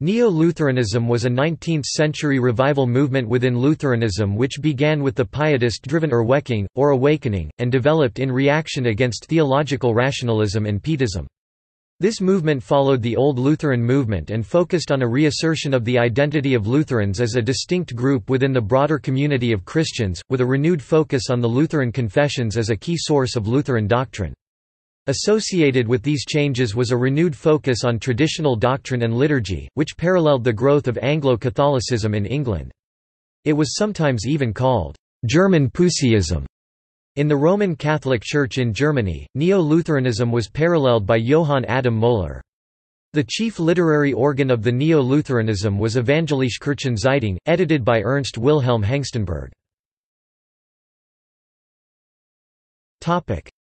Neo-Lutheranism was a 19th-century revival movement within Lutheranism which began with the pietist-driven Erweckung, or Awakening, and developed in reaction against theological rationalism and Pietism. This movement followed the Old Lutheran movement and focused on a reassertion of the identity of Lutherans as a distinct group within the broader community of Christians, with a renewed focus on the Lutheran confessions as a key source of Lutheran doctrine. Associated with these changes was a renewed focus on traditional doctrine and liturgy, which paralleled the growth of Anglo-Catholicism in England. It was sometimes even called German Puseyism. In the Roman Catholic Church in Germany, Neo-Lutheranism was paralleled by Johann Adam Möhler. The chief literary organ of the Neo-Lutheranism was Evangelische Kirchenzeitung, edited by Ernst Wilhelm Hengstenberg.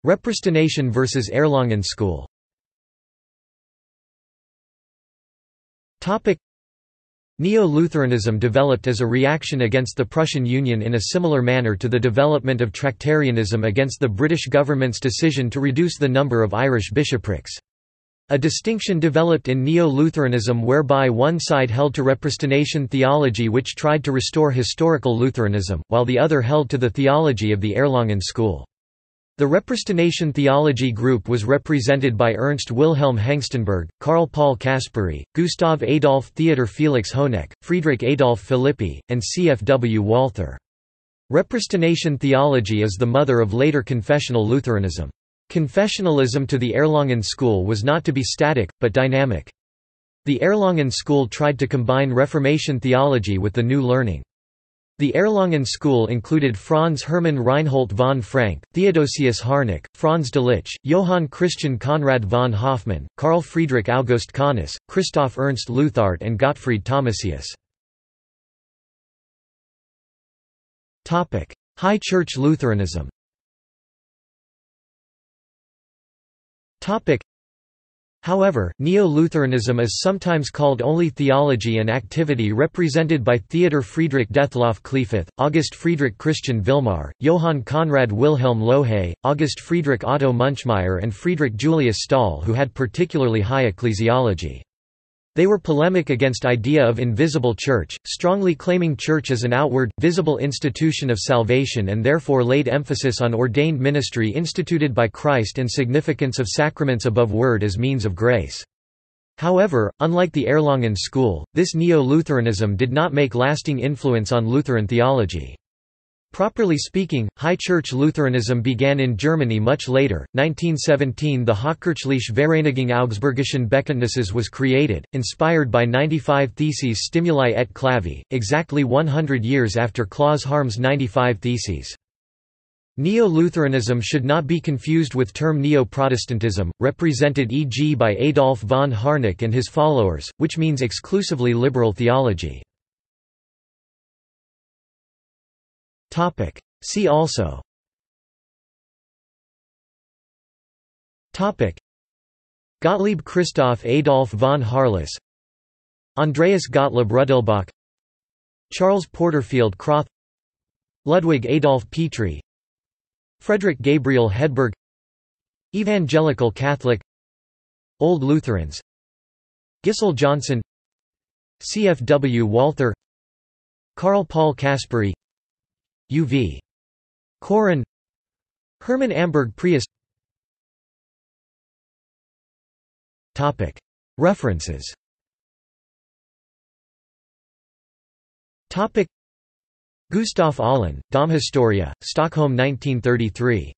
Repristination versus Erlangen School Neo-Lutheranism developed as a reaction against the Prussian Union in a similar manner to the development of Tractarianism against the British government's decision to reduce the number of Irish bishoprics. A distinction developed in Neo-Lutheranism whereby one side held to repristination theology which tried to restore historical Lutheranism, while the other held to the theology of the Erlangen school. The Repristination Theology Group was represented by Ernst Wilhelm Hengstenberg, Carl Paul Caspari, Gustav Adolf Theodor Felix Hoenecke, Friedrich Adolf Philippi, and C. F. W. Walther. Repristination theology is the mother of later confessional Lutheranism. Confessionalism to the Erlangen school was not to be static, but dynamic. The Erlangen school tried to combine Reformation theology with the new learning. The Erlangen school included Franz Hermann Reinhold von Frank, Theodosius Harnack, Franz Delitzsch, Johann Christian Conrad von Hofmann, Carl Friedrich August Kahnis, Christoph Ernst Luthardt and Gottfried Thomasius. High Church Lutheranism However, Neo-Lutheranism is sometimes called only theology and activity represented by Theodor Friedrich Detlev Kliefoth, August Friedrich Christian Vilmar, Johann Conrad Wilhelm Lohe, August Friedrich Otto Munchmeyer and Friedrich Julius Stahl who had particularly high ecclesiology. They were polemic against idea of invisible church, strongly claiming church as an outward, visible institution of salvation and therefore laid emphasis on ordained ministry instituted by Christ and significance of sacraments above word as means of grace. However, unlike the Erlangen school, this Neo-Lutheranism did not make lasting influence on Lutheran theology. Properly speaking, High Church Lutheranism began in Germany much later. 1917 the Hochkirchliche Vereinigung Augsburgischen Bekenntnisses was created, inspired by 95 Theses Stimuli et Clavi, exactly 100 years after Claus Harms' 95 Theses. Neo-Lutheranism should not be confused with term Neo-Protestantism, represented e.g. by Adolf von Harnack and his followers, which means exclusively liberal theology. Topic. See also Topic. Gottlieb Christoph Adolf von Harless Andreas Gottlob Rudelbach Charles Porterfield Krauth Ludwig Adolf Petri Frederick Gabriel Hedberg Evangelical Catholic Old Lutherans Gisle Johnson C. F. W. Walther Carl Paul Caspari UV. Koren Hermann Amberg Preus. References. Topic. Gustav Ahlin, Domhistoria, Stockholm 1933.